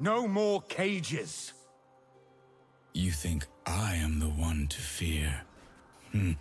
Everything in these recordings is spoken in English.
No more cages. You think I am the one to fear? Hmm.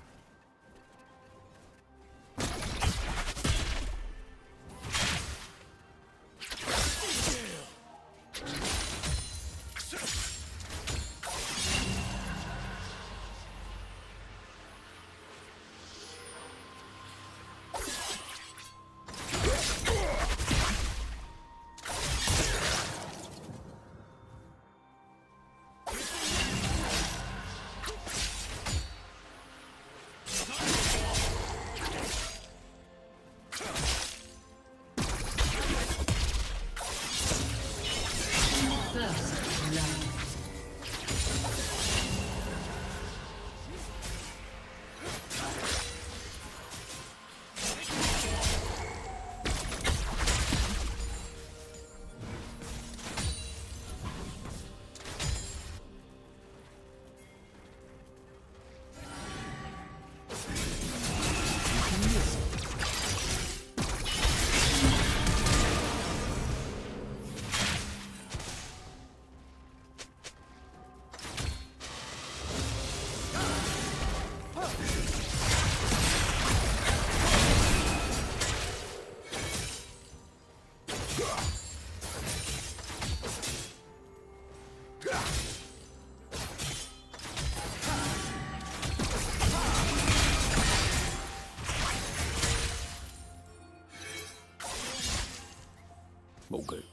போக்கு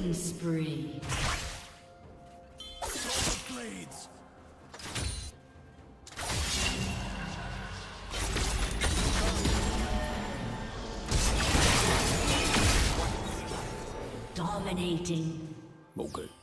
Killing spree. Dominating. Okay.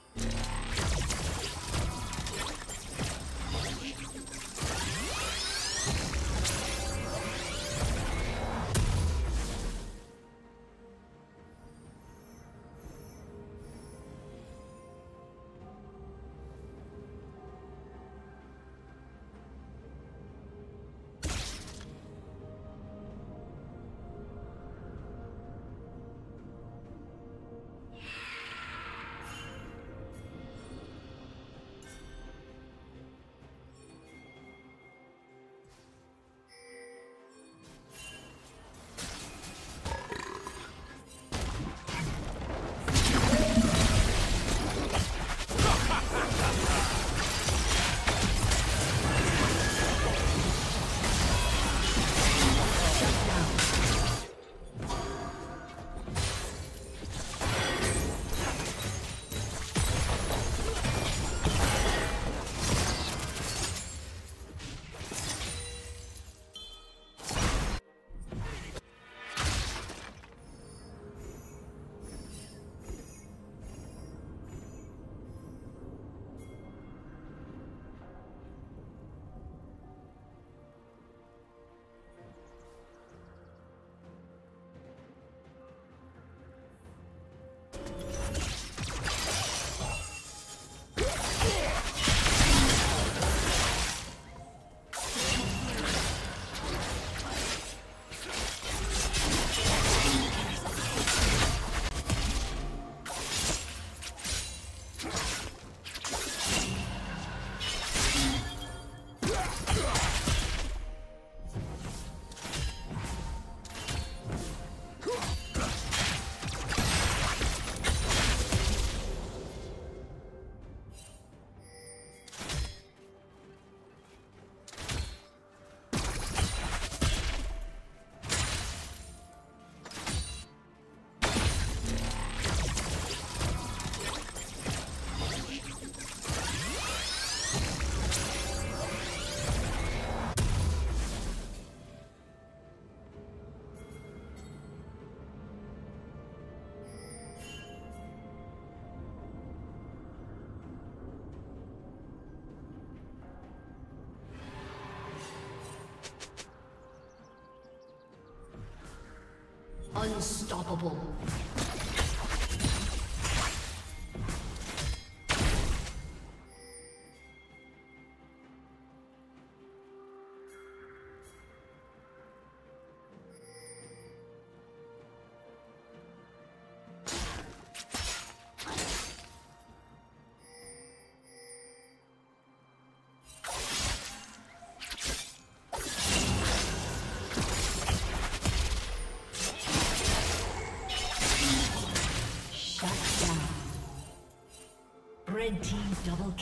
Unstoppable.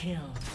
Kill.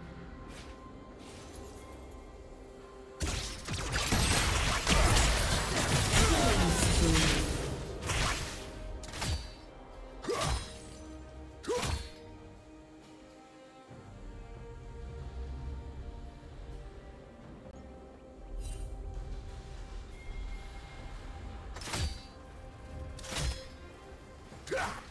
Blue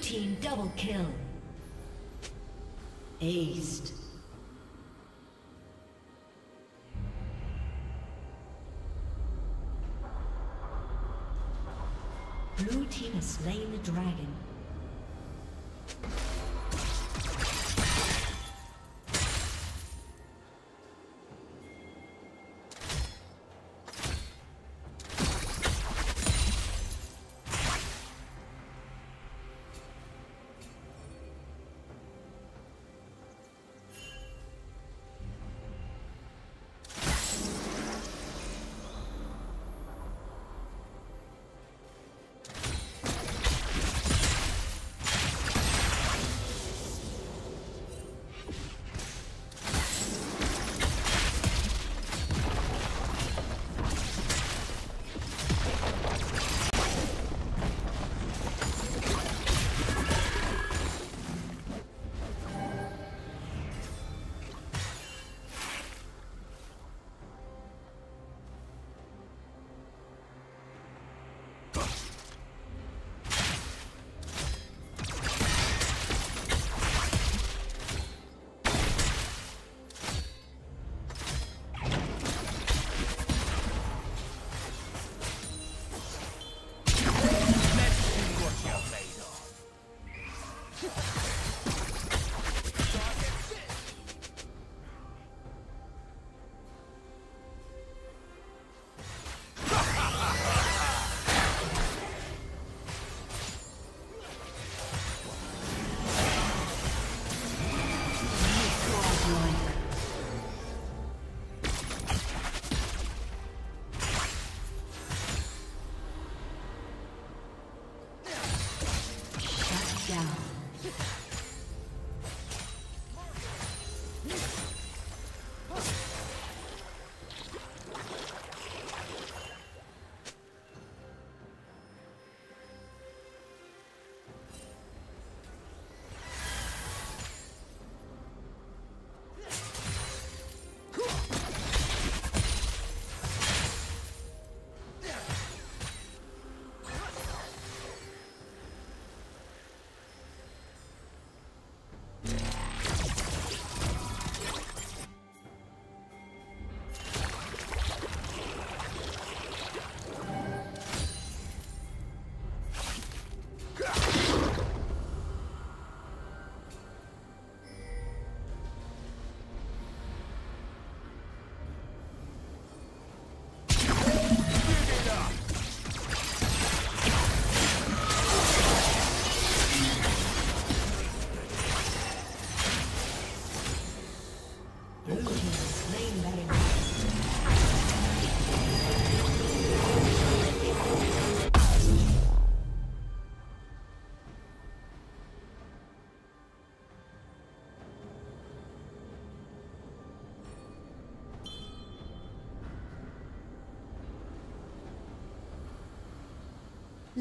team double kill. Aced. Blue team has slain the dragon.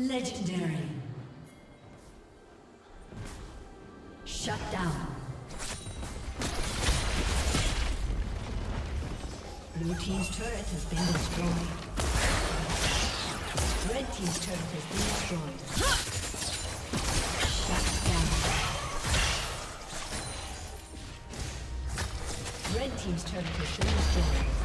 Legendary. Shut down. Blue team's turret has been destroyed. Red team's turret has been destroyed. Shut down. Red team's turret has been destroyed.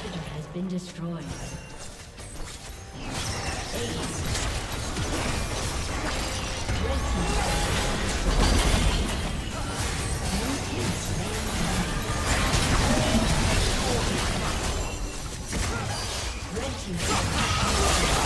inhibitor has been destroyed. Red team.